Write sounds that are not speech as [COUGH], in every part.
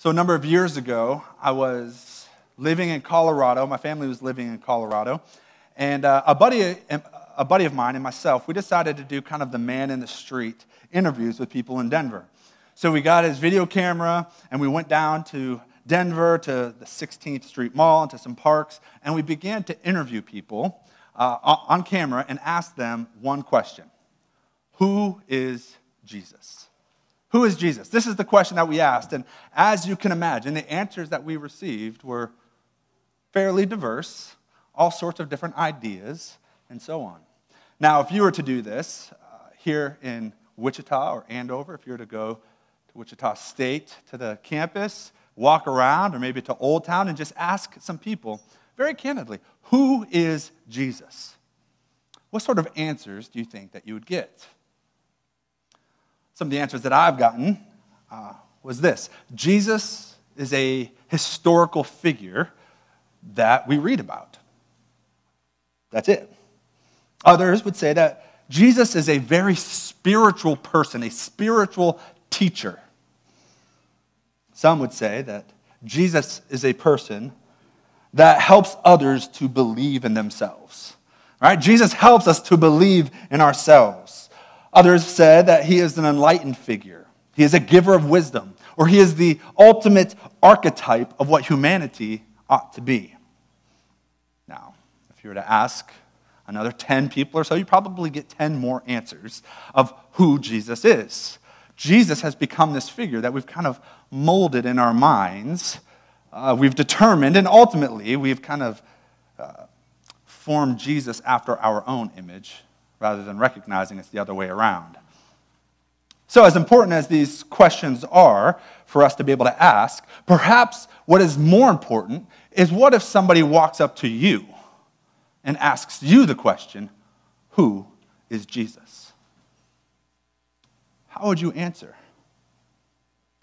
So, a number of years ago, I was living in Colorado. My family was living in Colorado. And uh, a, buddy, a buddy of mine and myself, we decided to do kind of the man in the street interviews with people in Denver. So, we got his video camera and we went down to Denver to the 16th Street Mall and to some parks. And we began to interview people uh, on camera and ask them one question Who is Jesus? Who is Jesus? This is the question that we asked. And as you can imagine, the answers that we received were fairly diverse, all sorts of different ideas, and so on. Now, if you were to do this uh, here in Wichita or Andover, if you were to go to Wichita State to the campus, walk around, or maybe to Old Town and just ask some people very candidly, who is Jesus? What sort of answers do you think that you would get? Some of the answers that I've gotten uh, was this Jesus is a historical figure that we read about. That's it. Others would say that Jesus is a very spiritual person, a spiritual teacher. Some would say that Jesus is a person that helps others to believe in themselves. Right? Jesus helps us to believe in ourselves. Others said that he is an enlightened figure, he is a giver of wisdom, or he is the ultimate archetype of what humanity ought to be. Now, if you were to ask another 10 people or so, you probably get 10 more answers of who Jesus is. Jesus has become this figure that we've kind of molded in our minds. Uh, we've determined, and ultimately, we've kind of uh, formed Jesus after our own image rather than recognizing it's the other way around. So, as important as these questions are for us to be able to ask, perhaps what is more important is what if somebody walks up to you and asks you the question, Who is Jesus? How would you answer?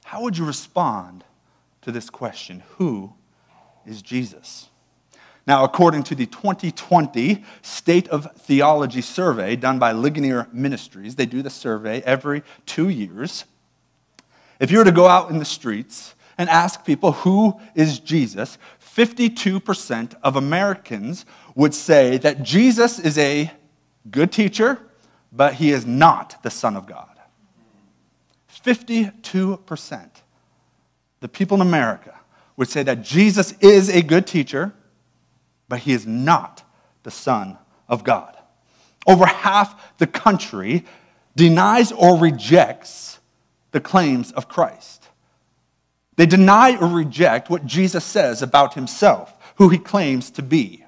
How would you respond to this question? Who is Jesus? Now, according to the 2020 State of Theology survey done by Ligonier Ministries, they do the survey every two years. If you were to go out in the streets and ask people who is Jesus, 52% of Americans would say that Jesus is a good teacher, but he is not the Son of God. 52%. The people in America would say that Jesus is a good teacher, but he is not the Son of God. Over half the country denies or rejects the claims of Christ. They deny or reject what Jesus says about himself, who he claims to be.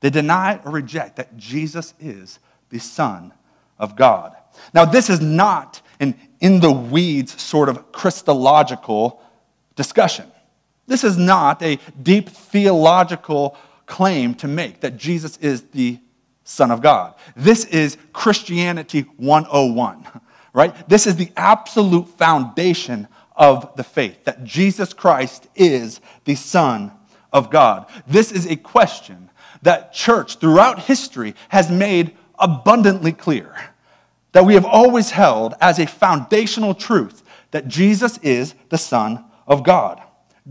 They deny or reject that Jesus is the Son of God. Now, this is not an in the weeds sort of Christological discussion. This is not a deep theological claim to make that Jesus is the Son of God. This is Christianity 101, right? This is the absolute foundation of the faith that Jesus Christ is the Son of God. This is a question that church throughout history has made abundantly clear that we have always held as a foundational truth that Jesus is the Son of God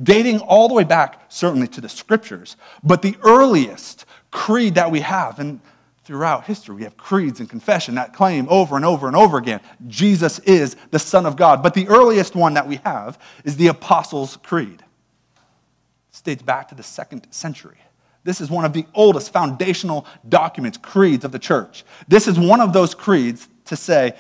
dating all the way back, certainly, to the scriptures. But the earliest creed that we have, and throughout history, we have creeds and confession that claim over and over and over again Jesus is the Son of God. But the earliest one that we have is the Apostles' Creed. Dates back to the second century. This is one of the oldest foundational documents, creeds of the church. This is one of those creeds to say,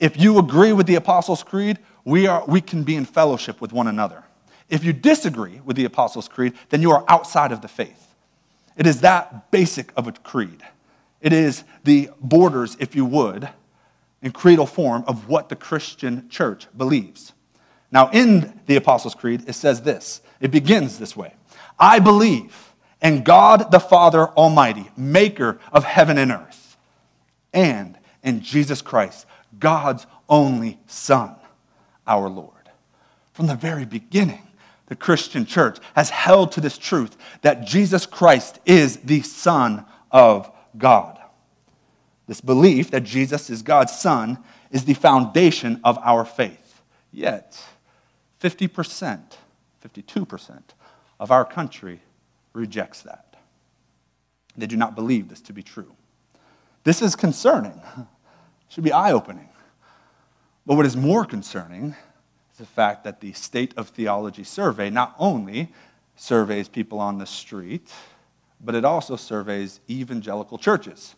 if you agree with the Apostles' Creed, we, are, we can be in fellowship with one another. If you disagree with the Apostles' Creed, then you are outside of the faith. It is that basic of a creed. It is the borders, if you would, in creedal form of what the Christian church believes. Now, in the Apostles' Creed, it says this it begins this way I believe in God the Father Almighty, maker of heaven and earth, and in Jesus Christ, God's only Son, our Lord. From the very beginning, the Christian church has held to this truth that Jesus Christ is the Son of God. This belief that Jesus is God's Son is the foundation of our faith. Yet, 50%, 52% of our country rejects that. They do not believe this to be true. This is concerning, [LAUGHS] it should be eye opening. But what is more concerning the fact that the State of Theology survey not only surveys people on the street, but it also surveys evangelical churches.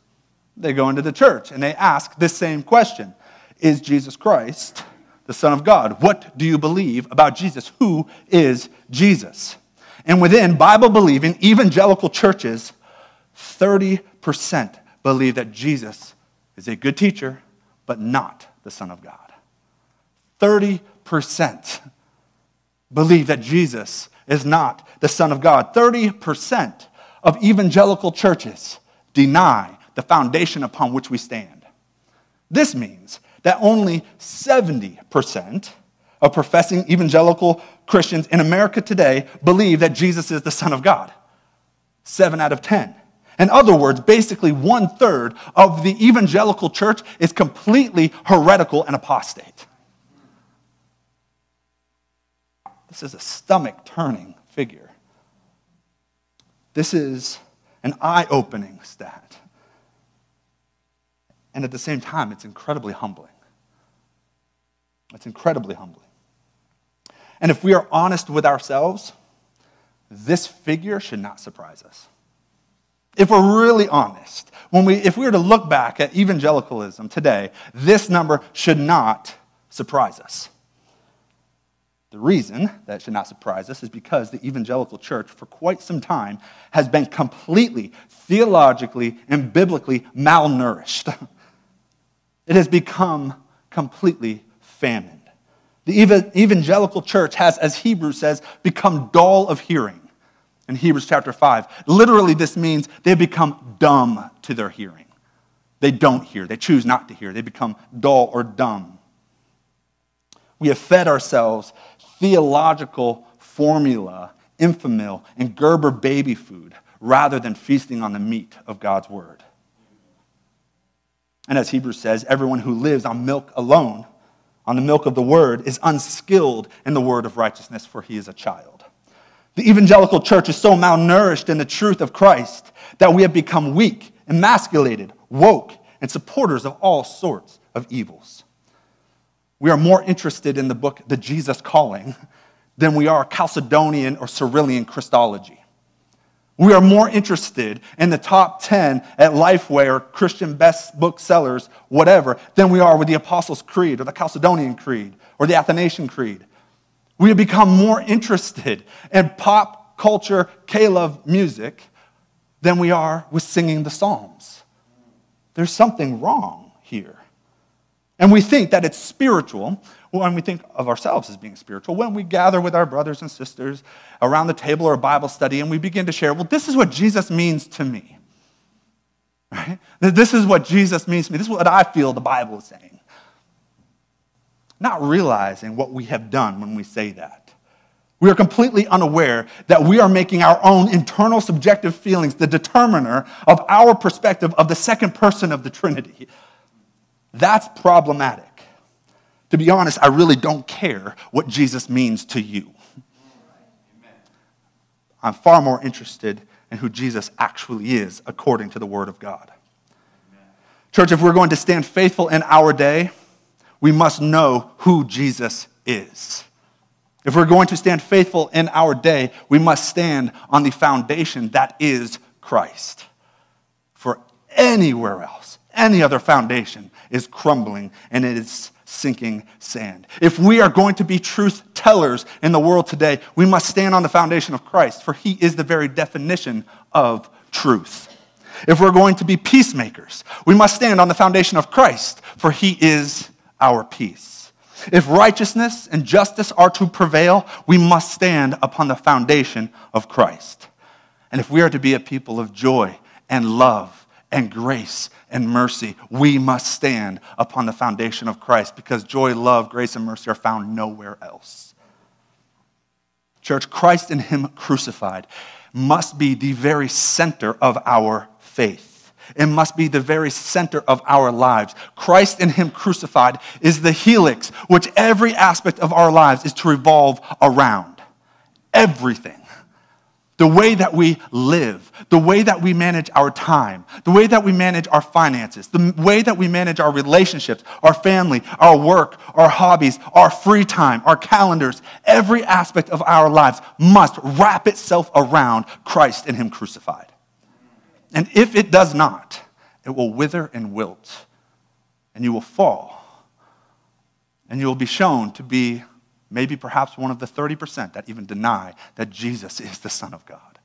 They go into the church and they ask this same question Is Jesus Christ the Son of God? What do you believe about Jesus? Who is Jesus? And within Bible believing evangelical churches, 30% believe that Jesus is a good teacher, but not the Son of God. 30% believe that Jesus is not the Son of God. 30% of evangelical churches deny the foundation upon which we stand. This means that only 70% of professing evangelical Christians in America today believe that Jesus is the Son of God. Seven out of 10. In other words, basically one third of the evangelical church is completely heretical and apostate. This is a stomach turning figure. This is an eye opening stat. And at the same time, it's incredibly humbling. It's incredibly humbling. And if we are honest with ourselves, this figure should not surprise us. If we're really honest, when we, if we were to look back at evangelicalism today, this number should not surprise us. The reason that should not surprise us is because the evangelical church, for quite some time, has been completely theologically and biblically malnourished. [LAUGHS] It has become completely famine. The evangelical church has, as Hebrews says, become dull of hearing in Hebrews chapter 5. Literally, this means they become dumb to their hearing. They don't hear, they choose not to hear, they become dull or dumb. We have fed ourselves theological formula, Enfamil, and Gerber baby food rather than feasting on the meat of God's word. And as Hebrews says, everyone who lives on milk alone on the milk of the word is unskilled in the word of righteousness, for he is a child. The evangelical church is so malnourished in the truth of Christ that we have become weak, emasculated, woke, and supporters of all sorts of evils. We are more interested in the book, The Jesus Calling, than we are Chalcedonian or Cyrillian Christology. We are more interested in the top 10 at Lifeway or Christian best book sellers, whatever, than we are with the Apostles' Creed or the Chalcedonian Creed or the Athanasian Creed. We have become more interested in pop culture, K-love music than we are with singing the Psalms. There's something wrong here. And we think that it's spiritual when we think of ourselves as being spiritual, when we gather with our brothers and sisters around the table or a Bible study and we begin to share, well, this is what Jesus means to me. Right? This is what Jesus means to me. This is what I feel the Bible is saying. Not realizing what we have done when we say that. We are completely unaware that we are making our own internal subjective feelings the determiner of our perspective of the second person of the Trinity. That's problematic. To be honest, I really don't care what Jesus means to you. I'm far more interested in who Jesus actually is according to the Word of God. Church, if we're going to stand faithful in our day, we must know who Jesus is. If we're going to stand faithful in our day, we must stand on the foundation that is Christ. For anywhere else, any other foundation is crumbling and it is sinking sand. If we are going to be truth tellers in the world today, we must stand on the foundation of Christ, for he is the very definition of truth. If we're going to be peacemakers, we must stand on the foundation of Christ, for he is our peace. If righteousness and justice are to prevail, we must stand upon the foundation of Christ. And if we are to be a people of joy and love and grace and mercy, we must stand upon the foundation of Christ because joy, love, grace, and mercy are found nowhere else. Church, Christ and Him crucified must be the very center of our faith. It must be the very center of our lives. Christ and Him crucified is the helix which every aspect of our lives is to revolve around. Everything. The way that we live, the way that we manage our time, the way that we manage our finances, the way that we manage our relationships, our family, our work, our hobbies, our free time, our calendars, every aspect of our lives must wrap itself around Christ and Him crucified. And if it does not, it will wither and wilt, and you will fall, and you will be shown to be maybe perhaps one of the 30% that even deny that Jesus is the Son of God.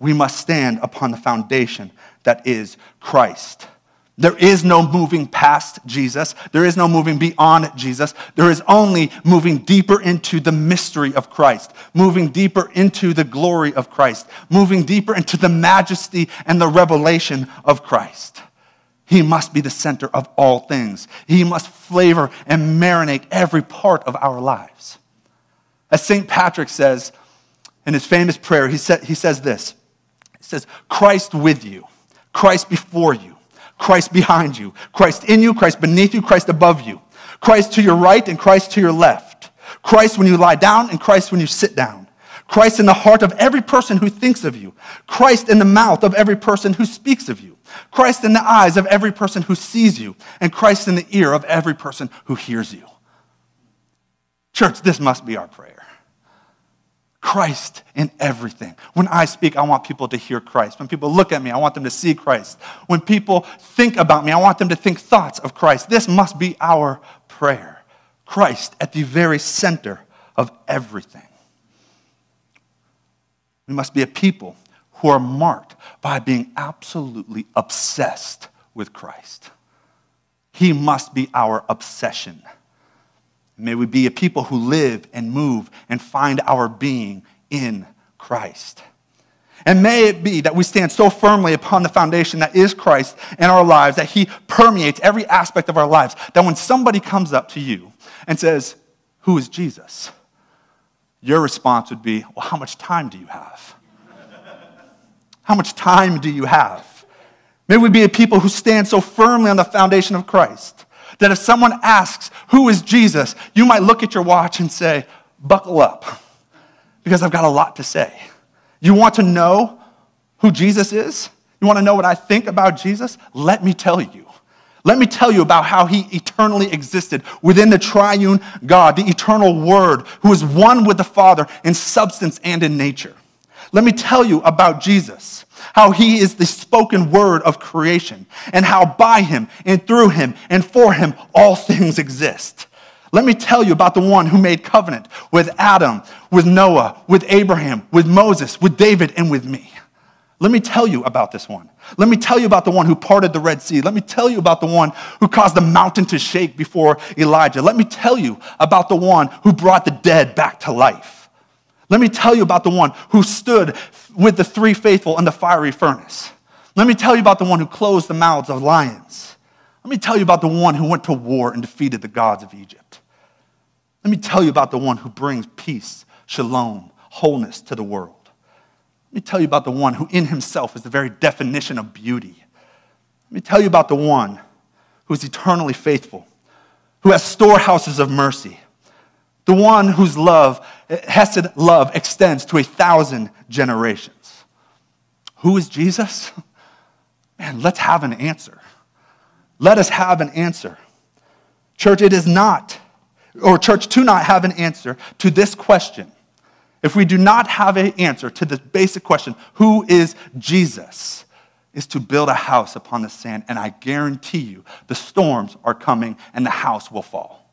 We must stand upon the foundation that is Christ. There is no moving past Jesus. There is no moving beyond Jesus. There is only moving deeper into the mystery of Christ, moving deeper into the glory of Christ, moving deeper into the majesty and the revelation of Christ. He must be the center of all things. He must flavor and marinate every part of our lives. As St. Patrick says in his famous prayer, he, sa- he says this He says, Christ with you, Christ before you, Christ behind you, Christ in you, Christ beneath you, Christ above you, Christ to your right and Christ to your left, Christ when you lie down and Christ when you sit down. Christ in the heart of every person who thinks of you, Christ in the mouth of every person who speaks of you, Christ in the eyes of every person who sees you, and Christ in the ear of every person who hears you. Church, this must be our prayer. Christ in everything. When I speak, I want people to hear Christ. When people look at me, I want them to see Christ. When people think about me, I want them to think thoughts of Christ. This must be our prayer. Christ at the very center of everything. We must be a people who are marked by being absolutely obsessed with Christ. He must be our obsession. May we be a people who live and move and find our being in Christ. And may it be that we stand so firmly upon the foundation that is Christ in our lives, that He permeates every aspect of our lives, that when somebody comes up to you and says, Who is Jesus? Your response would be, Well, how much time do you have? How much time do you have? May we be a people who stand so firmly on the foundation of Christ that if someone asks, Who is Jesus? you might look at your watch and say, Buckle up, because I've got a lot to say. You want to know who Jesus is? You want to know what I think about Jesus? Let me tell you. Let me tell you about how he eternally existed within the triune God, the eternal Word, who is one with the Father in substance and in nature. Let me tell you about Jesus, how he is the spoken word of creation, and how by him and through him and for him all things exist. Let me tell you about the one who made covenant with Adam, with Noah, with Abraham, with Moses, with David, and with me. Let me tell you about this one. Let me tell you about the one who parted the Red Sea. Let me tell you about the one who caused the mountain to shake before Elijah. Let me tell you about the one who brought the dead back to life. Let me tell you about the one who stood with the three faithful in the fiery furnace. Let me tell you about the one who closed the mouths of lions. Let me tell you about the one who went to war and defeated the gods of Egypt. Let me tell you about the one who brings peace, shalom, wholeness to the world. Let me tell you about the one who in himself is the very definition of beauty. Let me tell you about the one who is eternally faithful, who has storehouses of mercy the one whose love, Hesed love, extends to a thousand generations. Who is Jesus? Man, let's have an answer. Let us have an answer. Church, it is not, or church, to not have an answer to this question. If we do not have an answer to this basic question, who is Jesus? Is to build a house upon the sand, and I guarantee you the storms are coming and the house will fall.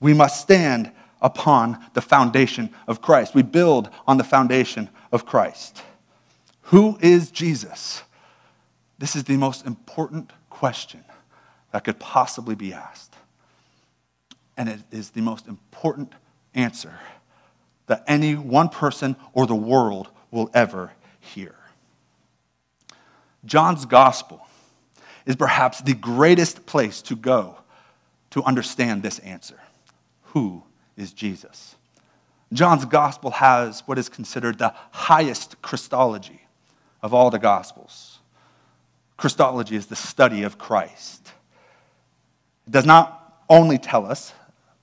We must stand upon the foundation of Christ. We build on the foundation of Christ. Who is Jesus? This is the most important question that could possibly be asked. And it is the most important answer that any one person or the world will ever hear. John's gospel is perhaps the greatest place to go to understand this answer who is Jesus. John's gospel has what is considered the highest Christology of all the gospels. Christology is the study of Christ. It does not only tell us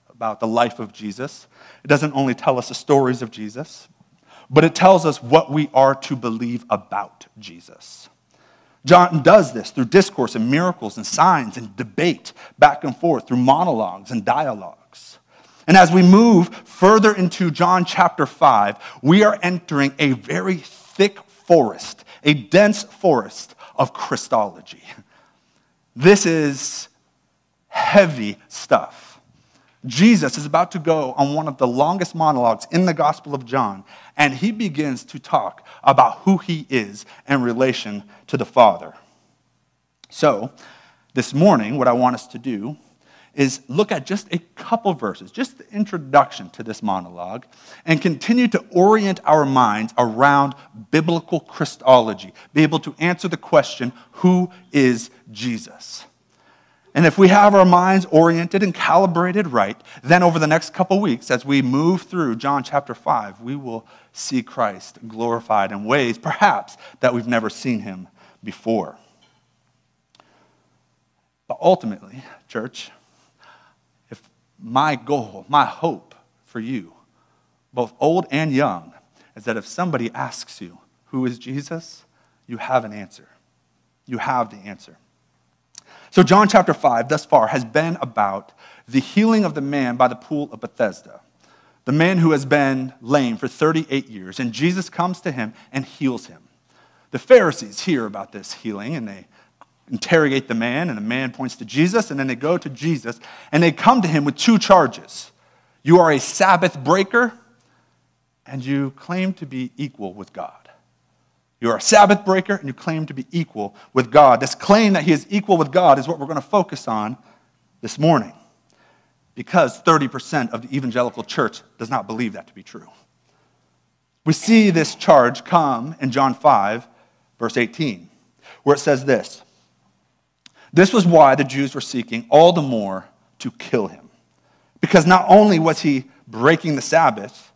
about the life of Jesus, it doesn't only tell us the stories of Jesus, but it tells us what we are to believe about Jesus. John does this through discourse and miracles and signs and debate back and forth, through monologues and dialogues. And as we move further into John chapter 5, we are entering a very thick forest, a dense forest of Christology. This is heavy stuff. Jesus is about to go on one of the longest monologues in the Gospel of John, and he begins to talk about who he is in relation to the Father. So, this morning, what I want us to do is look at just a couple verses, just the introduction to this monologue, and continue to orient our minds around biblical Christology, be able to answer the question who is Jesus? And if we have our minds oriented and calibrated right, then over the next couple weeks, as we move through John chapter 5, we will see Christ glorified in ways perhaps that we've never seen him before. But ultimately, church, my goal, my hope for you, both old and young, is that if somebody asks you, Who is Jesus? you have an answer. You have the answer. So, John chapter 5, thus far, has been about the healing of the man by the pool of Bethesda, the man who has been lame for 38 years. And Jesus comes to him and heals him. The Pharisees hear about this healing and they interrogate the man, and the man points to Jesus, and then they go to Jesus and they come to him with two charges You are a Sabbath breaker, and you claim to be equal with God. You're a Sabbath breaker and you claim to be equal with God. This claim that he is equal with God is what we're going to focus on this morning because 30% of the evangelical church does not believe that to be true. We see this charge come in John 5, verse 18, where it says this This was why the Jews were seeking all the more to kill him. Because not only was he breaking the Sabbath,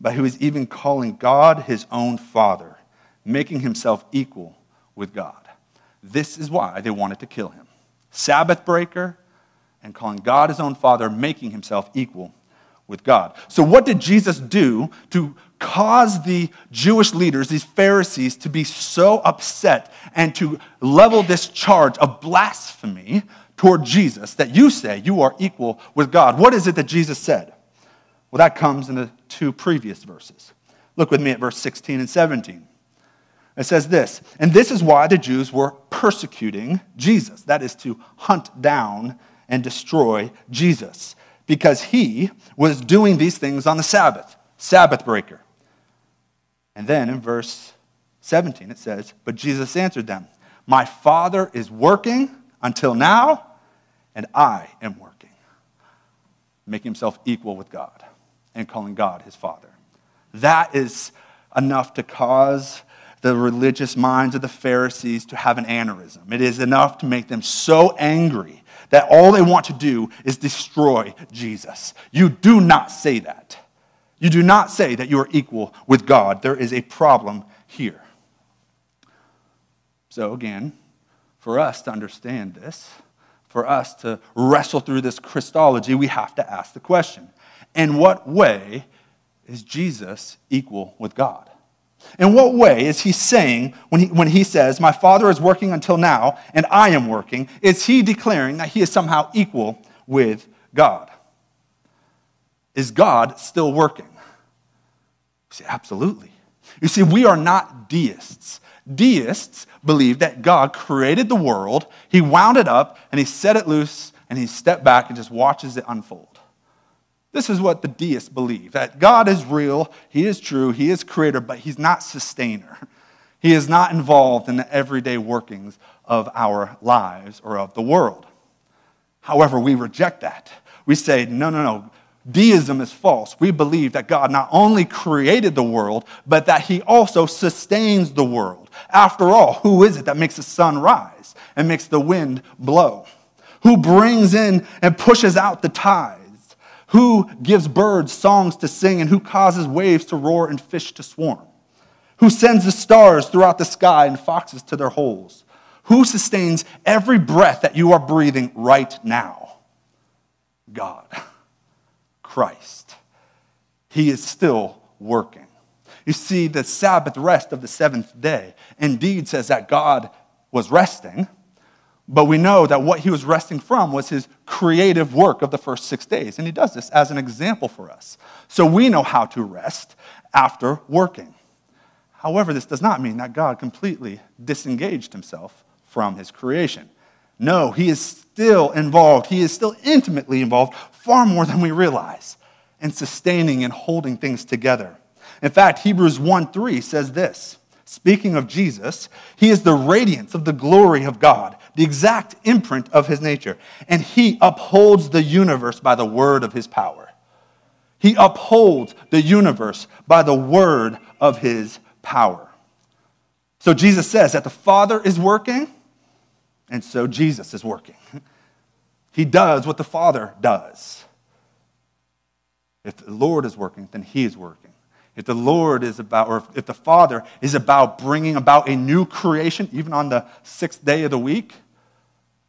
but he was even calling God his own Father making himself equal with God. This is why they wanted to kill him. Sabbath breaker and calling God his own father, making himself equal with God. So, what did Jesus do to cause the Jewish leaders, these Pharisees, to be so upset and to level this charge of blasphemy toward Jesus that you say you are equal with God? What is it that Jesus said? Well, that comes in the two previous verses. Look with me at verse 16 and 17. It says this, and this is why the Jews were persecuting Jesus. That is to hunt down and destroy Jesus, because he was doing these things on the Sabbath, Sabbath breaker. And then in verse 17 it says, But Jesus answered them, My Father is working until now, and I am working. Making himself equal with God and calling God his Father. That is enough to cause the religious minds of the Pharisees to have an aneurysm. It is enough to make them so angry that all they want to do is destroy Jesus. You do not say that. You do not say that you are equal with God. There is a problem here. So, again, for us to understand this, for us to wrestle through this Christology, we have to ask the question In what way is Jesus equal with God? In what way is he saying, when he, when he says, My Father is working until now, and I am working, is he declaring that he is somehow equal with God? Is God still working? You say, Absolutely. You see, we are not deists. Deists believe that God created the world, he wound it up, and he set it loose, and he stepped back and just watches it unfold. This is what the deists believe that God is real, He is true, He is creator, but He's not sustainer. He is not involved in the everyday workings of our lives or of the world. However, we reject that. We say, no, no, no. Deism is false. We believe that God not only created the world, but that He also sustains the world. After all, who is it that makes the sun rise and makes the wind blow? Who brings in and pushes out the tide? Who gives birds songs to sing and who causes waves to roar and fish to swarm? Who sends the stars throughout the sky and foxes to their holes? Who sustains every breath that you are breathing right now? God, Christ. He is still working. You see, the Sabbath rest of the seventh day indeed says that God was resting, but we know that what he was resting from was his creative work of the first six days. And he does this as an example for us. So we know how to rest after working. However, this does not mean that God completely disengaged himself from his creation. No, he is still involved. He is still intimately involved, far more than we realize, in sustaining and holding things together. In fact, Hebrews 1 3 says this speaking of Jesus, he is the radiance of the glory of God, the exact imprint of his nature, and he upholds the universe by the word of his power. He upholds the universe by the word of his power. So Jesus says that the Father is working, and so Jesus is working. [LAUGHS] He does what the Father does. If the Lord is working, then he is working. If the Lord is about, or if the Father is about bringing about a new creation, even on the sixth day of the week,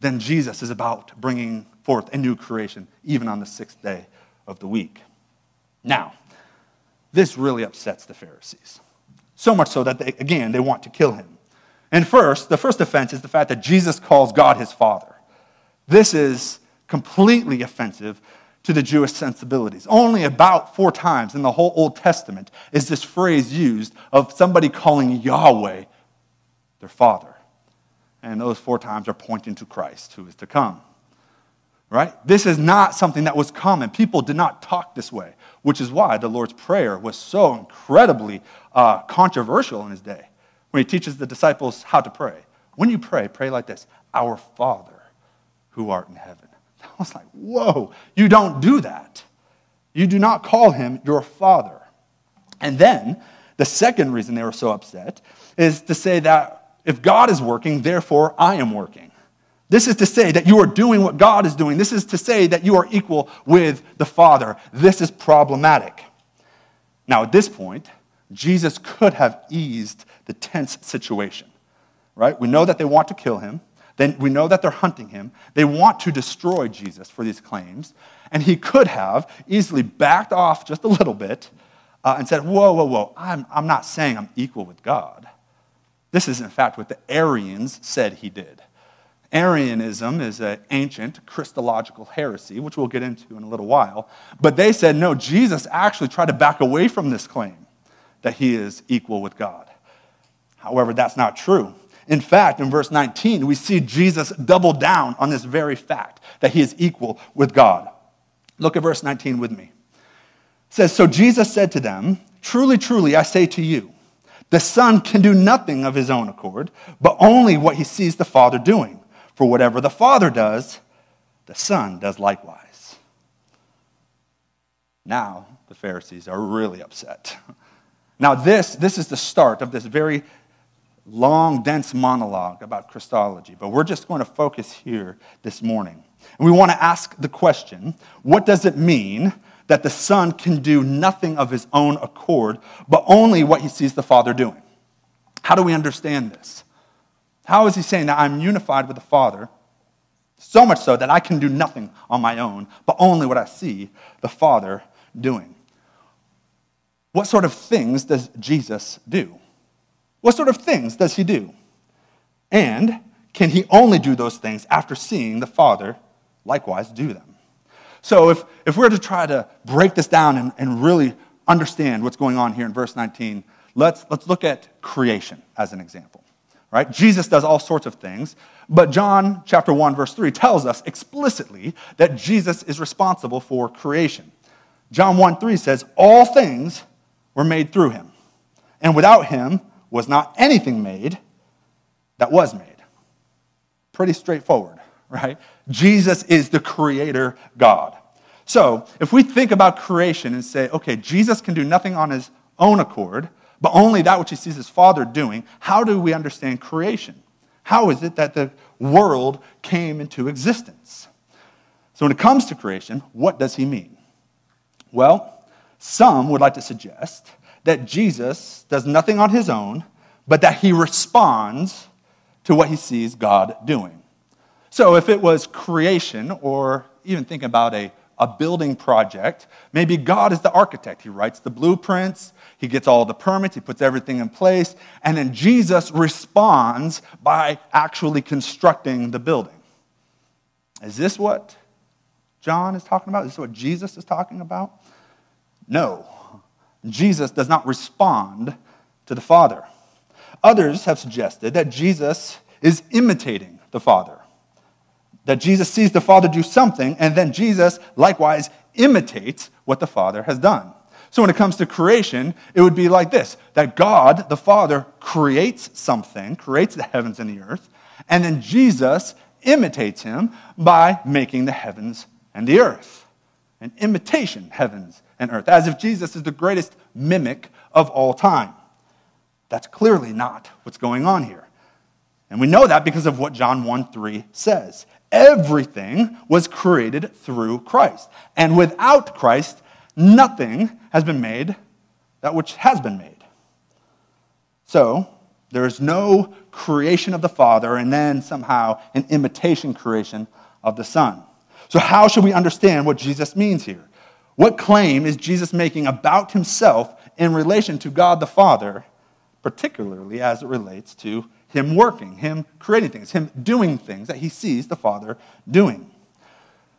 then Jesus is about bringing forth a new creation, even on the sixth day of the week. Now, this really upsets the Pharisees. So much so that, they, again, they want to kill him. And first, the first offense is the fact that Jesus calls God his Father. This is completely offensive to the Jewish sensibilities. Only about four times in the whole Old Testament is this phrase used of somebody calling Yahweh their Father. And those four times are pointing to Christ who is to come. Right? This is not something that was common. People did not talk this way, which is why the Lord's Prayer was so incredibly uh, controversial in his day when he teaches the disciples how to pray. When you pray, pray like this Our Father who art in heaven [LAUGHS] I was like, whoa, you don't do that. You do not call him your father. And then the second reason they were so upset is to say that if God is working, therefore I am working. This is to say that you are doing what God is doing. This is to say that you are equal with the Father. This is problematic. Now, at this point, Jesus could have eased the tense situation, right? We know that they want to kill him. Then we know that they're hunting him. They want to destroy Jesus for these claims. And he could have easily backed off just a little bit uh, and said, Whoa, whoa, whoa, I'm, I'm not saying I'm equal with God. This is, in fact, what the Arians said he did. Arianism is an ancient Christological heresy, which we'll get into in a little while. But they said, no, Jesus actually tried to back away from this claim that he is equal with God. However, that's not true. In fact, in verse 19, we see Jesus double down on this very fact that he is equal with God. Look at verse 19 with me. It says, So Jesus said to them, Truly, truly, I say to you, the Son can do nothing of his own accord, but only what he sees the Father doing. For whatever the Father does, the Son does likewise. Now, the Pharisees are really upset. Now, this, this is the start of this very long, dense monologue about Christology, but we're just going to focus here this morning. And we want to ask the question what does it mean that the Son can do nothing of his own accord, but only what he sees the Father doing? How do we understand this? How is he saying that I'm unified with the Father, so much so that I can do nothing on my own, but only what I see the Father doing? What sort of things does Jesus do? What sort of things does he do? And can he only do those things after seeing the Father likewise do them? So, if, if we're to try to break this down and, and really understand what's going on here in verse 19, let's, let's look at creation as an example. Right? Jesus does all sorts of things, but John chapter 1 verse 3 tells us explicitly that Jesus is responsible for creation. John 1 3 says, All things were made through him, and without him was not anything made that was made. Pretty straightforward, right? Jesus is the creator God. So, if we think about creation and say, okay, Jesus can do nothing on his own accord, but only that which he sees his Father doing, how do we understand creation? How is it that the world came into existence? So, when it comes to creation, what does he mean? Well, some would like to suggest that Jesus does nothing on his own, but that he responds to what he sees God doing. So if it was creation, or even think about a, a building project, maybe God is the architect. He writes the blueprints, he gets all the permits, he puts everything in place, and then Jesus responds by actually constructing the building. Is this what John is talking about? Is this what Jesus is talking about? No. Jesus does not respond to the Father. Others have suggested that Jesus is imitating the Father. That Jesus sees the Father do something, and then Jesus likewise imitates what the Father has done. So when it comes to creation, it would be like this that God, the Father, creates something, creates the heavens and the earth, and then Jesus imitates him by making the heavens and the earth. An imitation, heavens and earth, as if Jesus is the greatest mimic of all time. That's clearly not what's going on here. And we know that because of what John 1 3 says. Everything was created through Christ. And without Christ, nothing has been made that which has been made. So, there is no creation of the Father and then somehow an imitation creation of the Son. So, how should we understand what Jesus means here? What claim is Jesus making about himself in relation to God the Father particularly as it relates to him working, him creating things, him doing things that he sees the Father doing.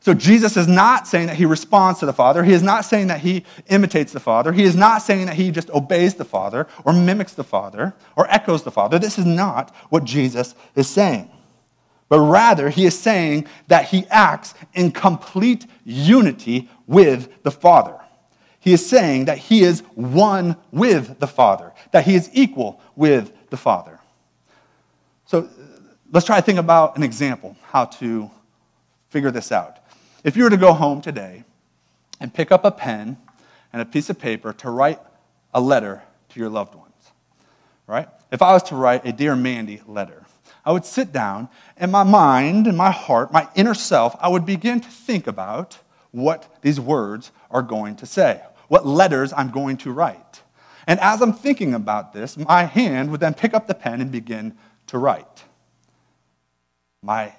So Jesus is not saying that he responds to the Father. He is not saying that he imitates the Father. He is not saying that he just obeys the Father or mimics the Father or echoes the Father. This is not what Jesus is saying. But rather, he is saying that he acts in complete unity with the Father. He is saying that he is one with the Father, that he is equal with the Father. Let's try to think about an example how to figure this out. If you were to go home today and pick up a pen and a piece of paper to write a letter to your loved ones, right? If I was to write a Dear Mandy letter, I would sit down and my mind and my heart, my inner self, I would begin to think about what these words are going to say what letters I'm going to write. And as I'm thinking about this, my hand would then pick up the pen and begin to write. My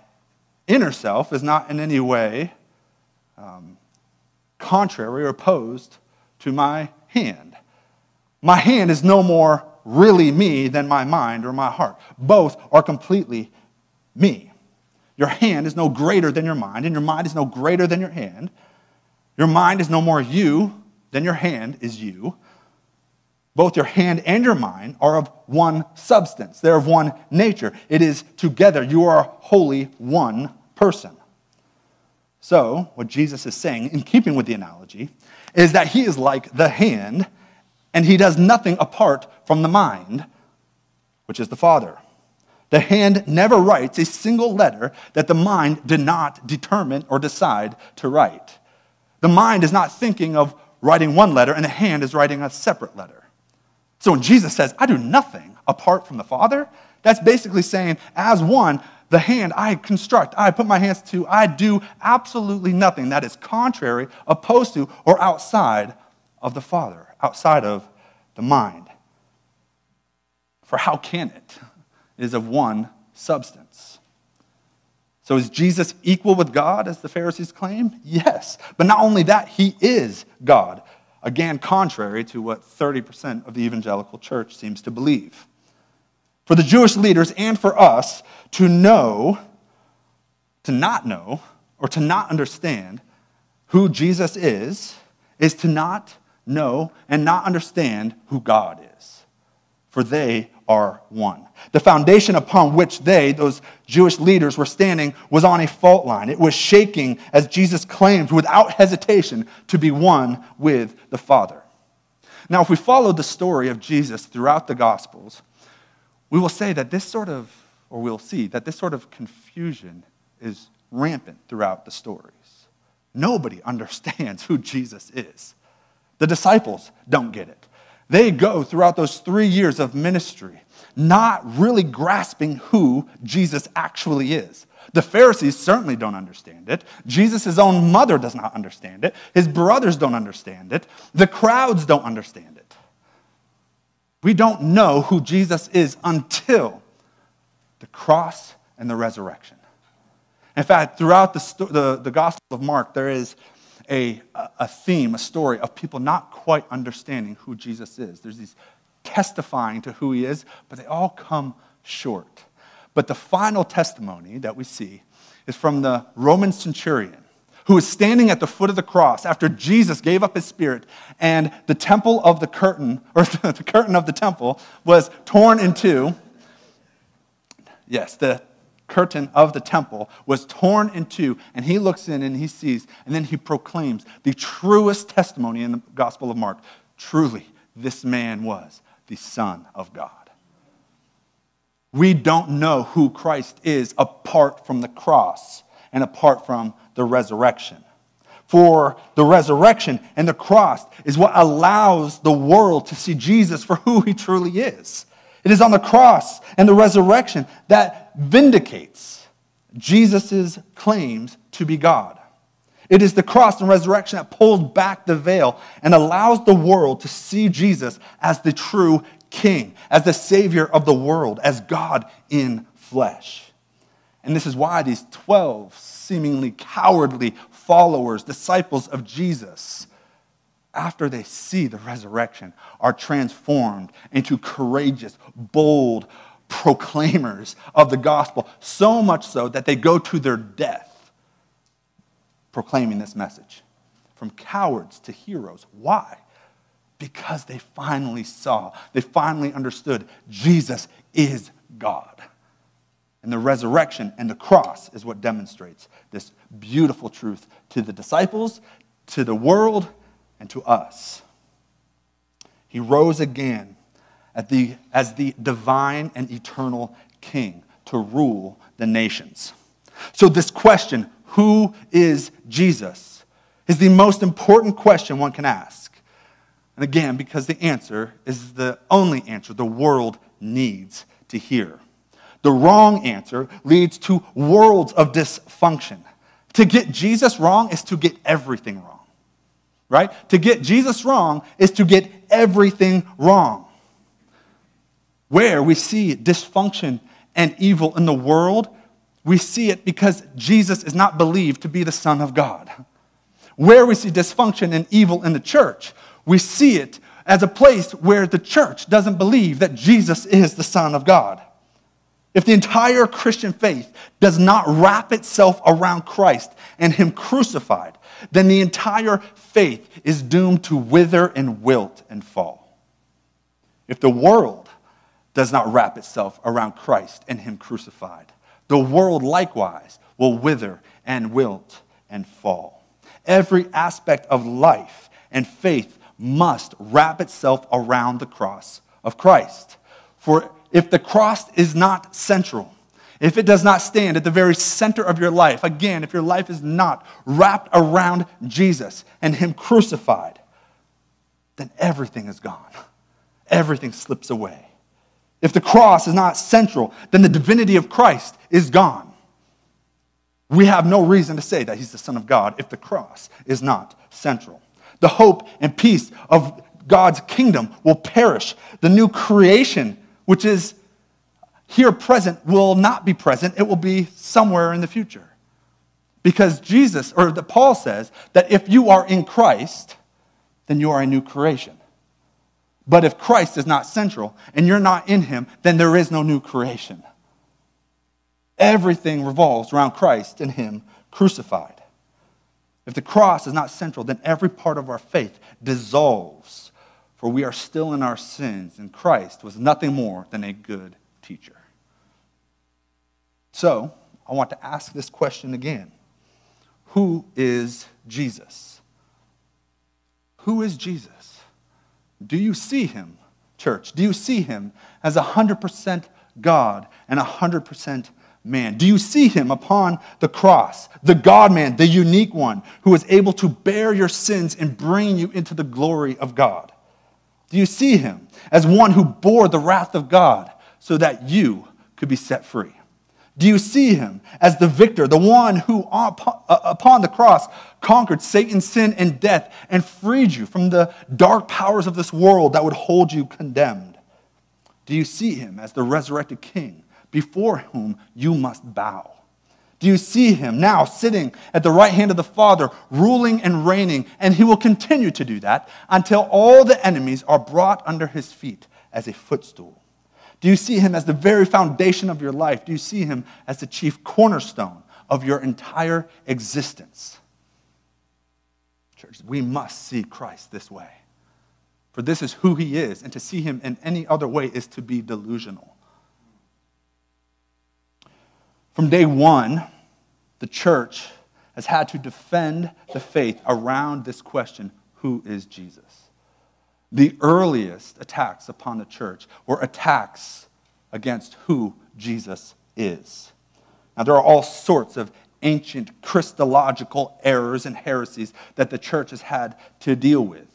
inner self is not in any way um, contrary or opposed to my hand. My hand is no more really me than my mind or my heart. Both are completely me. Your hand is no greater than your mind, and your mind is no greater than your hand. Your mind is no more you than your hand is you. Both your hand and your mind are of one substance, they're of one nature. It is together. You are wholly one person. So, what Jesus is saying, in keeping with the analogy, is that he is like the hand, and he does nothing apart from the mind, which is the Father. The hand never writes a single letter that the mind did not determine or decide to write. The mind is not thinking of writing one letter, and the hand is writing a separate letter. So when Jesus says, I do nothing apart from the Father, that's basically saying, as one, the hand I construct, I put my hands to, I do absolutely nothing that is contrary, opposed to, or outside of the Father, outside of the mind. For how can it? It is of one substance. So is Jesus equal with God, as the Pharisees claim? Yes. But not only that, he is God. Again, contrary to what 30% of the evangelical church seems to believe. For the Jewish leaders and for us to know, to not know, or to not understand who Jesus is, is to not know and not understand who God is. For they are one. The foundation upon which they, those Jewish leaders, were standing was on a fault line. It was shaking as Jesus claimed without hesitation to be one with the Father. Now, if we follow the story of Jesus throughout the Gospels, we will say that this sort of, or we'll see that this sort of confusion is rampant throughout the stories. Nobody [LAUGHS] understands who Jesus is. The disciples don't get it. They go throughout those three years of ministry not really grasping who Jesus actually is. The Pharisees certainly don't understand it. Jesus' own mother does not understand it. His brothers don't understand it. The crowds don't understand it. We don't know who Jesus is until the cross and the resurrection. In fact, throughout the, the, the Gospel of Mark, there is a, a theme, a story of people not quite understanding who Jesus is. There's these testifying to who he is, but they all come short. But the final testimony that we see is from the Roman centurion who was standing at the foot of the cross after Jesus gave up his spirit and the temple of the curtain, [LAUGHS] or the curtain of the temple, was torn in two. Yes, the curtain of the temple was torn in two, and he looks in and he sees, and then he proclaims the truest testimony in the Gospel of Mark. Truly, this man was the Son of God. We don't know who Christ is apart from the cross and apart from the resurrection. For the resurrection and the cross is what allows the world to see Jesus for who he truly is. It is on the cross and the resurrection that vindicates Jesus' claims to be God. It is the cross and resurrection that pulls back the veil and allows the world to see Jesus as the true King, as the Savior of the world, as God in flesh. And this is why these 12 seemingly cowardly followers, disciples of Jesus, after they see the resurrection, are transformed into courageous, bold proclaimers of the gospel, so much so that they go to their death proclaiming this message. From cowards to heroes. Why? Because they finally saw, they finally understood Jesus is God. And the resurrection and the cross is what demonstrates this beautiful truth to the disciples, to the world, and to us. He rose again the, as the divine and eternal king to rule the nations. So, this question, who is Jesus, is the most important question one can ask. And again, because the answer is the only answer the world needs to hear. The wrong answer leads to worlds of dysfunction. To get Jesus wrong is to get everything wrong, right? To get Jesus wrong is to get everything wrong. Where we see dysfunction and evil in the world, we see it because Jesus is not believed to be the Son of God. Where we see dysfunction and evil in the church, we see it as a place where the church doesn't believe that Jesus is the Son of God. If the entire Christian faith does not wrap itself around Christ and Him crucified, then the entire faith is doomed to wither and wilt and fall. If the world does not wrap itself around Christ and Him crucified, the world likewise will wither and wilt and fall. Every aspect of life and faith must wrap itself around the cross of Christ. For if the cross is not central, if it does not stand at the very center of your life, again, if your life is not wrapped around Jesus and Him crucified, then everything is gone. Everything slips away. If the cross is not central, then the divinity of Christ is gone. We have no reason to say that He's the Son of God if the cross is not central. The hope and peace of God's kingdom will perish. The new creation which is here present, will not be present. It will be somewhere in the future. Because Jesus, or the, Paul says that if you are in Christ, then you are a new creation. But if Christ is not central and you're not in him, then there is no new creation. Everything revolves around Christ and him crucified. If the cross is not central, then every part of our faith dissolves for we are still in our sins, and Christ was nothing more than a good teacher. So, I want to ask this question again Who is Jesus? Who is Jesus? Do you see him, church? Do you see him as 100% God and 100% man? Do you see him upon the cross, the God man, the unique one who is able to bear your sins and bring you into the glory of God? Do you see him as one who bore the wrath of God so that you could be set free? Do you see him as the victor, the one who uh, upon the cross conquered Satan, sin, and death and freed you from the dark powers of this world that would hold you condemned? Do you see him as the resurrected king, before whom you must bow? Do you see him now sitting at the right hand of the Father, ruling and reigning? And he will continue to do that until all the enemies are brought under his feet as a footstool. Do you see him as the very foundation of your life? Do you see him as the chief cornerstone of your entire existence? Church, we must see Christ this way. For this is who he is, and to see him in any other way is to be delusional. From day one, the church has had to defend the faith around this question who is Jesus? The earliest attacks upon the church were attacks against who Jesus is. Now, there are all sorts of ancient Christological errors and heresies that the church has had to deal with.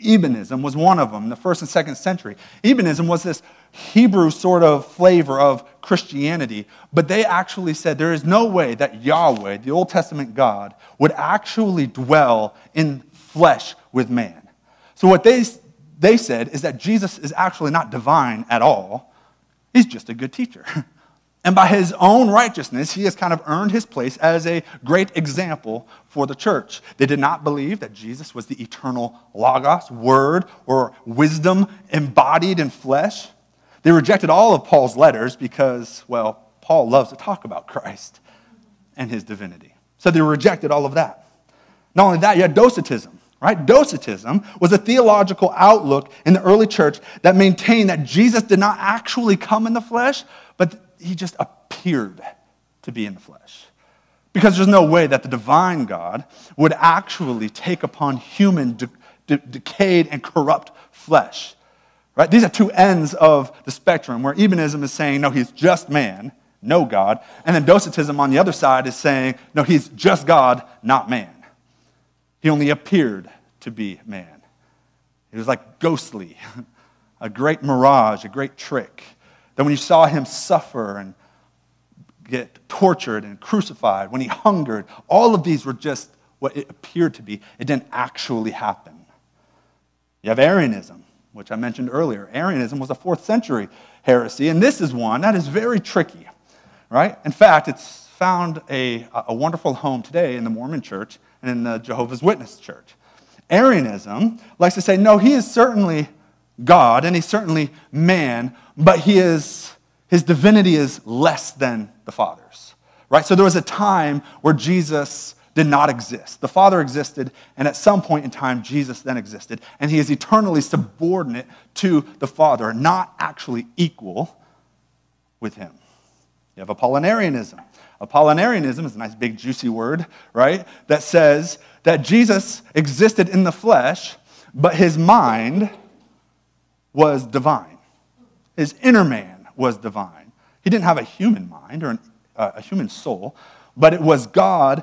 Ebionism was one of them in the first and second century. Ebionism was this Hebrew sort of flavor of Christianity, but they actually said there is no way that Yahweh, the Old Testament God, would actually dwell in flesh with man. So what they, they said is that Jesus is actually not divine at all, he's just a good teacher. [LAUGHS] And by his own righteousness, he has kind of earned his place as a great example for the church. They did not believe that Jesus was the eternal Logos, word, or wisdom embodied in flesh. They rejected all of Paul's letters because, well, Paul loves to talk about Christ and his divinity. So they rejected all of that. Not only that, you had Docetism, right? Docetism was a theological outlook in the early church that maintained that Jesus did not actually come in the flesh, but he just appeared to be in the flesh. Because there's no way that the divine God would actually take upon human de- de- decayed and corrupt flesh. Right? These are two ends of the spectrum where Ebionism is saying, no, he's just man, no God. And then Docetism on the other side is saying, no, he's just God, not man. He only appeared to be man. He was like ghostly, [LAUGHS] a great mirage, a great trick. That when you saw him suffer and get tortured and crucified, when he hungered, all of these were just what it appeared to be. It didn't actually happen. You have Arianism, which I mentioned earlier. Arianism was a fourth century heresy, and this is one that is very tricky, right? In fact, it's found a, a wonderful home today in the Mormon church and in the Jehovah's Witness church. Arianism likes to say, no, he is certainly God and he's certainly man, but he is, his divinity is less than the Father's. Right? So there was a time where Jesus did not exist. The Father existed, and at some point in time, Jesus then existed. And he is eternally subordinate to the Father, not actually equal with him. You have Apollinarianism. Apollinarianism is a nice big juicy word, right? That says that Jesus existed in the flesh, but his mind was divine. His inner man was divine. He didn't have a human mind or an, uh, a human soul, but it was God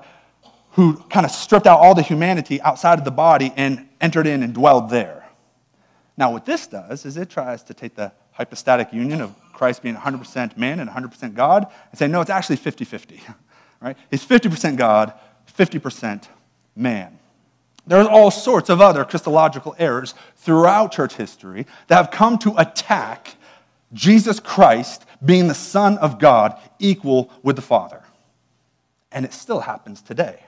who kind of stripped out all the humanity outside of the body and entered in and dwelled there. Now, what this does is it tries to take the hypostatic union of Christ being 100% man and 100% God and say, no, it's actually 50 50. [LAUGHS] Right? He's 50% God, 50% man. There's all sorts of other Christological errors throughout church history that have come to attack Jesus Christ being the Son of God, equal with the Father. And it still happens today.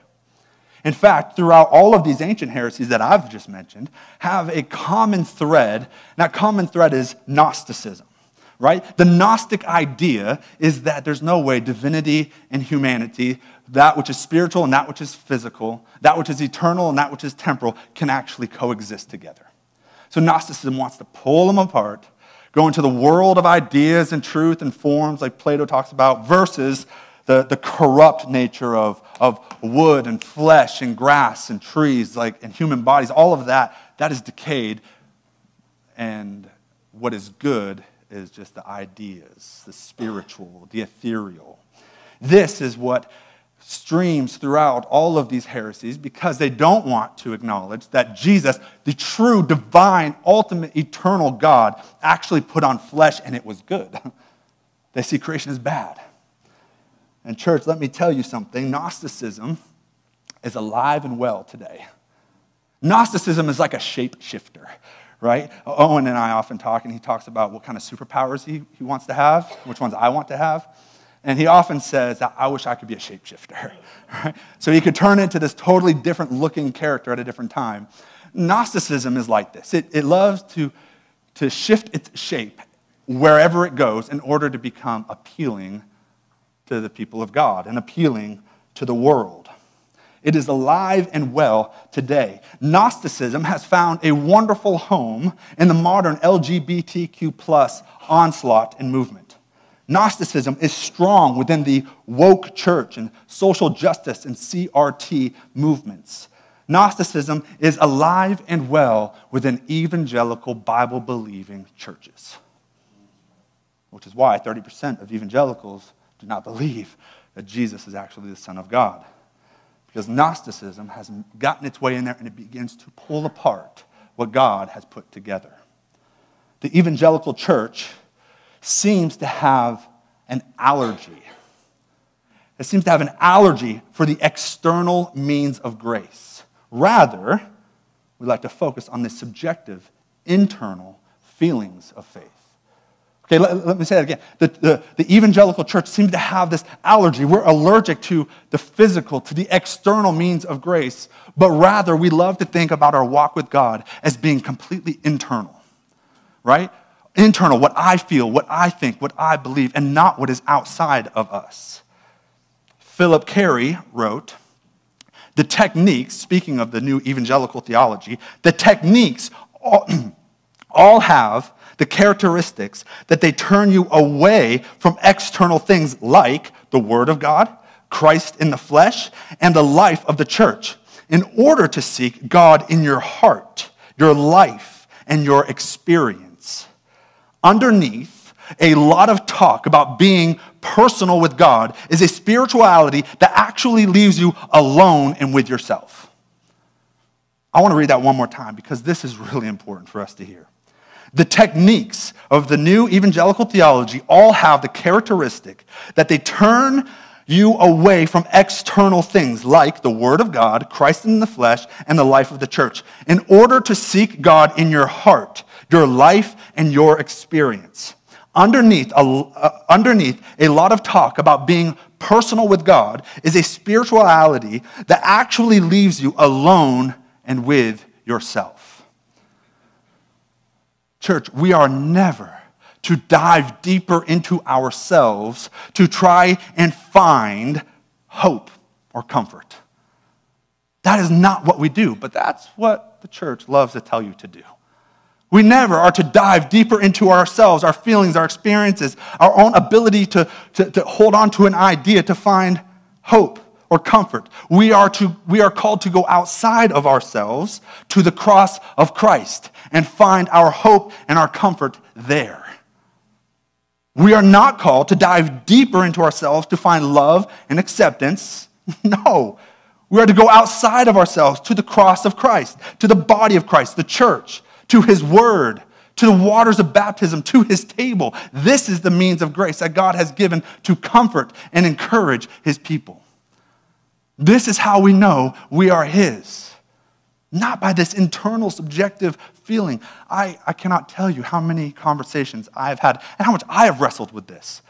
In fact, throughout all of these ancient heresies that I've just mentioned, have a common thread. And that common thread is Gnosticism, right? The Gnostic idea is that there's no way divinity and humanity, that which is spiritual and that which is physical, that which is eternal and that which is temporal, can actually coexist together. So Gnosticism wants to pull them apart go into the world of ideas and truth and forms like Plato talks about, versus the, the corrupt nature of, of wood and flesh and grass and trees like, and human bodies. All of that, that is decayed. And what is good is just the ideas, the spiritual, the ethereal. This is what streams throughout all of these heresies because they don't want to acknowledge that Jesus, the true, divine, ultimate, eternal God, actually put on flesh and it was good. [LAUGHS] they see creation as bad. And, church, let me tell you something Gnosticism is alive and well today. Gnosticism is like a shapeshifter, right? Owen and I often talk, and he talks about what kind of superpowers he, he wants to have, which ones I want to have. And he often says that I wish I could be a shapeshifter. [LAUGHS] Right? So he could turn into this totally different looking character at a different time. Gnosticism is like this it, it loves to, to shift its shape wherever it goes in order to become appealing to the people of God and appealing to the world. It is alive and well today. Gnosticism has found a wonderful home in the modern LGBTQ plus onslaught and movement. Gnosticism is strong within the woke church and social justice and CRT movements. Gnosticism is alive and well within evangelical Bible believing churches, which is why 30% of evangelicals do not believe that Jesus is actually the Son of God. Because Gnosticism has gotten its way in there and it begins to pull apart what God has put together. The evangelical church seems to have an allergy. It seems to have an allergy for the external means of grace. Rather, we like to focus on the subjective, internal feelings of faith. Okay, let, let me say that again. The, the, the, evangelical church seems to have this allergy. We're allergic to the physical, to the external means of grace, but rather we love to think about our walk with God as being completely internal, right? Internal, what I feel, what I think, what I believe, and not what is outside of us. Phillip Cary wrote, the techniques, speaking of the new evangelical theology, the techniques all, [CLEARS THROAT] all have the characteristics that they turn you away from external things like the Word of God, Christ in the flesh, and the life of the church in order to seek God in your heart, your life, and your experience. Underneath a lot of talk about being personal with God is a spirituality that actually leaves you alone and with yourself. I want to read that one more time because this is really important for us to hear. The techniques of the new evangelical theology all have the characteristic that they turn you away from external things like the Word of God, Christ in the flesh, and the life of the church, in order to seek God in your heart, your life, and your experience. Underneath a, uh, underneath a lot of talk about being personal with God is a spirituality that actually leaves you alone and with yourself. Church, we are never to dive deeper into ourselves to try and find hope or comfort. That is not what we do, but that's what the church loves to tell you to do. We never are to dive deeper into ourselves, our feelings, our experiences, our own ability to, to, to hold on to an idea to find hope or comfort. We are, to, we are called to go outside of ourselves to the cross of Christ and find our hope and our comfort there. We are not called to dive deeper into ourselves to find love and acceptance. [LAUGHS] No. We are to go outside of ourselves to the cross of Christ, to the body of Christ, the church, to his word, to the waters of baptism, to his table. This is the means of grace that God has given to comfort and encourage his people. This is how we know we are his not by this internal subjective feeling. I, I cannot tell you how many conversations I've had and how much I have wrestled with this.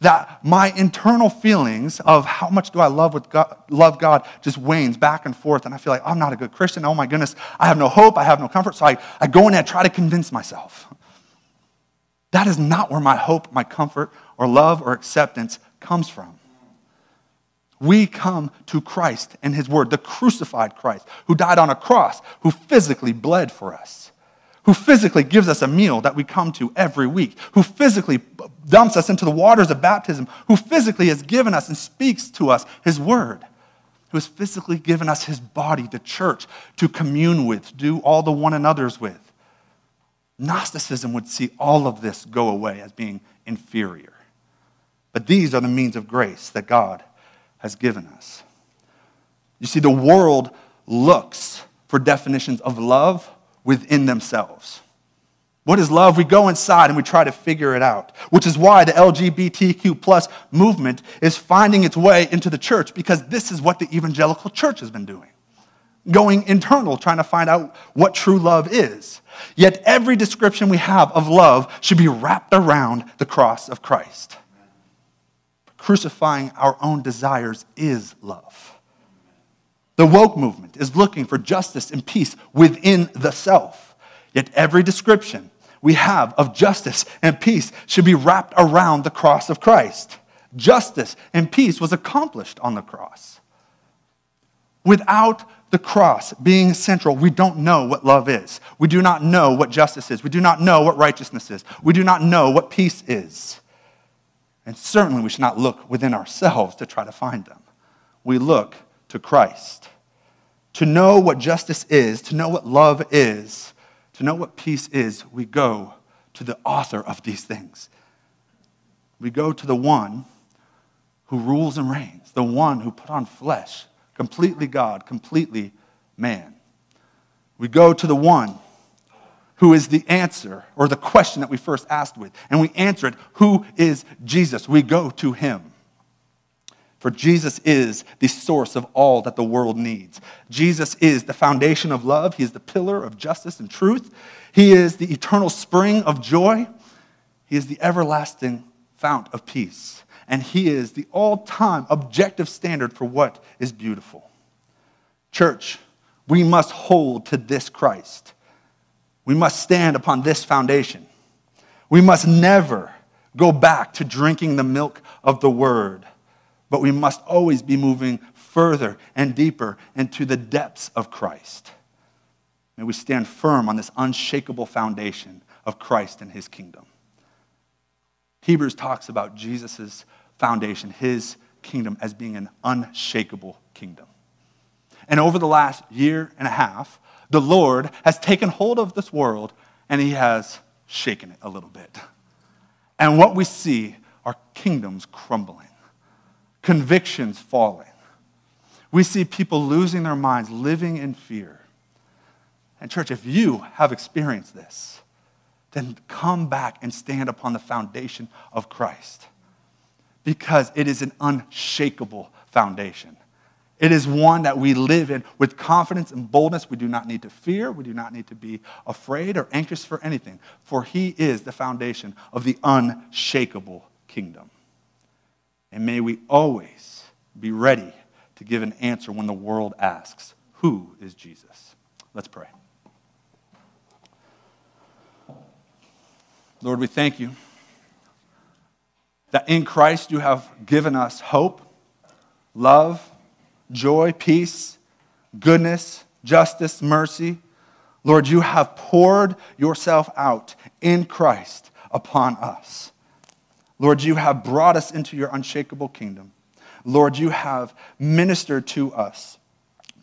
That my internal feelings of how much do I love, with God, love God just wanes back and forth, and I feel like I'm not a good Christian. Oh my goodness, I have no hope, I have no comfort. So I, I go in and I try to convince myself. That is not where my hope, my comfort, or love or acceptance comes from. We come to Christ and His Word, the crucified Christ, who died on a cross, who physically bled for us, who physically gives us a meal that we come to every week, who physically dumps us into the waters of baptism, who physically has given us and speaks to us His Word, who has physically given us His body, the church, to commune with, to do all the one another's with. Gnosticism would see all of this go away as being inferior. But these are the means of grace that God has given us. You see, the world looks for definitions of love within themselves. What is love? We go inside and we try to figure it out, which is why the LGBTQ plus movement is finding its way into the church because this is what the evangelical church has been doing. going internal, trying to find out what true love is. Yet every description we have of love should be wrapped around the cross of Christ. Crucifying our own desires is love. The woke movement is looking for justice and peace within the self. Yet every description we have of justice and peace should be wrapped around the cross of Christ. Justice and peace was accomplished on the cross. Without the cross being central, we don't know what love is. We do not know what justice is. We do not know what righteousness is. We do not know what peace is. And certainly we should not look within ourselves to try to find them. We look to Christ. To know what justice is, to know what love is, to know what peace is, we go to the author of these things. We go to the one who rules and reigns, the one who put on flesh completely God, completely man. We go to the one who is the answer or the question that we first asked with, and we answer it Who is Jesus? We go to him. For Jesus is the source of all that the world needs. Jesus is the foundation of love. He is the pillar of justice and truth. He is the eternal spring of joy. He is the everlasting fount of peace and He is the all time objective standard for what is beautiful. Church, we must hold to this Christ. We must stand upon this foundation. We must never go back to drinking the milk of the Word, but we must always be moving further and deeper into the depths of Christ. May we stand firm on this unshakable foundation of Christ and His kingdom. Hebrews talks about Jesus' foundation, his kingdom, as being an unshakable kingdom. And over the last year and a half, the Lord has taken hold of this world and he has shaken it a little bit. And what we see are kingdoms crumbling, convictions falling. We see people losing their minds, living in fear. And, church, if you have experienced this, then come back and stand upon the foundation of Christ because it is an unshakable foundation. It is one that we live in with confidence and boldness. We do not need to fear. We do not need to be afraid or anxious for anything, for He is the foundation of the unshakable kingdom. And may we always be ready to give an answer when the world asks, Who is Jesus? Let's pray. Lord, we thank you that in Christ you have given us hope, love, joy, peace, goodness, justice, mercy. Lord, you have poured yourself out in Christ upon us. Lord, you have brought us into your unshakable kingdom. Lord, you have ministered to us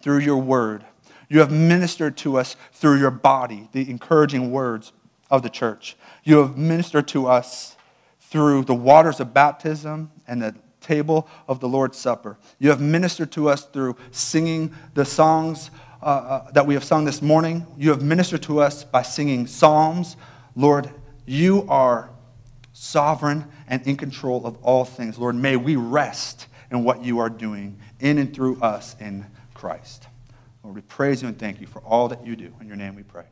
through your word. You have ministered to us through your body, the encouraging words of the church. You have ministered to us through the waters of baptism and the table of the Lord's Supper. You have ministered to us through singing the songs uh, uh, that we have sung this morning. You have ministered to us by singing psalms. Lord, you are sovereign and in control of all things. Lord, may we rest in what you are doing in and through us in Christ. Lord, we praise you and thank you for all that you do. In your name we pray.